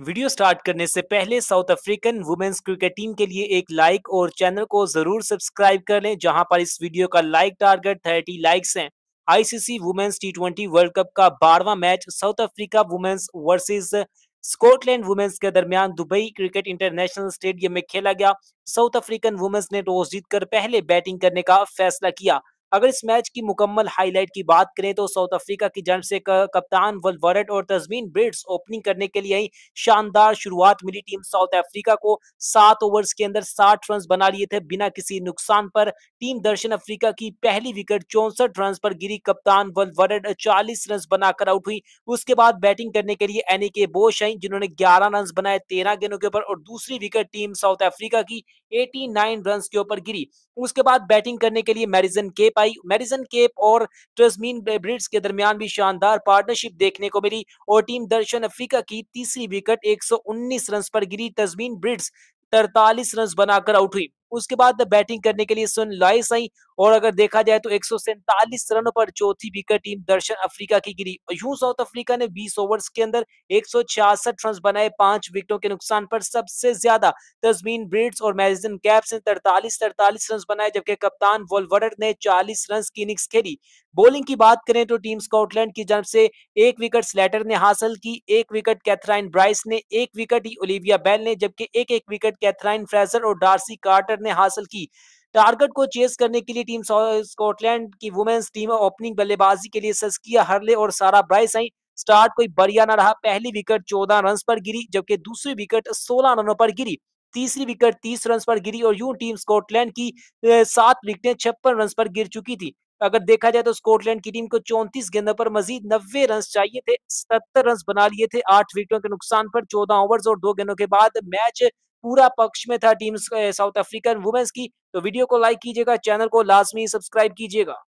Video start करने से पहले South African women's cricket team के लिए एक लाइक और चैनल को ज़रूर सब्सक्राइब कर लें, जहाँ पर इस वीडियो का लाइक टारगेट 30 लाइक्स हैं। ICC women's T world cup का बारहवां match South Africa women's versus Scotland women's के दरमियान दुबई क्रिकेट इंटरनेशनल स्टेडियम में खेला गया। साउथ अफ्रीकन वुमेन्स ने टॉस जीतकर पहले बैटिंग करने का फैसला किया। अगर इस मैच की मुकम्मल हाईलाइट की बात करें तो साउथ अफ्रीका की जन्म से कप्तान वलवरट और तजमीन ब्रिड्स ओपनिंग करने के लिए शानदार शुरुआत मिली। टीम साउथ अफ्रीका को सात ओवर्स के अंदर साठ रन बना लिए थे। बिना किसी नुकसान पर टीम दक्षिण अफ्रीका की पहली विकेट, चौसठ रन पर गिरी। कप्तान वलवरट चालीस रन बनाकर आउट हुई। उसके बाद बैटिंग करने के लिए एनी के बोश आई जिन्होंने ग्यारह रन बनाए तेरह गेंदों के ऊपर और दूसरी विकेट टीम साउथ अफ्रीका की एटी नाइन रन के ऊपर गिरी। उसके बाद बैटिंग करने के लिए मैरिजन केप आई। मेडिसन केप और ट्रजमीन ब्रिड्स के दरमियान भी शानदार पार्टनरशिप देखने को मिली और टीम दर्शन अफ्रीका की तीसरी विकेट 119 रन पर गिरी। तजमीन ब्रिड्स तरतालीस रन बनाकर आउट हुई। उसके बाद बैटिंग करने के लिए सुन लाइस आई और अगर देखा जाए तो एक सौ सैंतालीस रनों पर चौथी विकेट टीम दक्षिण अफ्रीका की गिरी। यूँ साउथ अफ्रीका ने 20 ओवर्स के अंदर एक सौ छियासठ रन बनाए, पाँच विकेटों के नुकसान पर सबसे ज़्यादा तजमीन ब्रिड्स और मैरिजन कैप्स ने तरतालीस तरतालीस रन बनाए, जबकि कप्तान वोलवर्ड ने चालीस रन की इनिंग्स खेली। बॉलिंग की बात करें तो टीम स्कॉटलैंड की जानब से एक विकेट स्लेटर ने हासिल की, एक विकेट कैथराइन ब्राइस ने, एक विकेट ही ओलिविया बेल ने, जबकि एक एक विकेट कैथराइन फ्रेजर और डार्सी कार्टर ने हासिल की। टारगेट को चेस करने के लिए टीम स्कॉटलैंड की वुमेन्स टीम ओपनिंग बल्लेबाजी के लिए सस्किया, हरले और सारा ब्राइस आई स्टार्ट कोई बढ़िया न रहा। पहली विकेट चौदह रन पर गिरी, जबकि दूसरी विकेट सोलह रनों पर गिरी। तीसरी विकेट तीस रन पर गिरी और यूँ टीम स्कॉटलैंड की सात विकेटें छप्पन रन पर गिर चुकी थी। अगर देखा जाए तो स्कॉटलैंड की टीम को चौंतीस गेंदों पर मजीद नब्बे रन चाहिए थे, सत्तर रन बना लिए थे, आठ विकेटों के नुकसान पर, चौदह ओवर्स और दो गेंदों के बाद मैच पूरा पक्ष में था टीम साउथ अफ्रीकन वुमेन्स की। तो वीडियो को लाइक कीजिएगा, चैनल को लाजमी सब्सक्राइब कीजिएगा।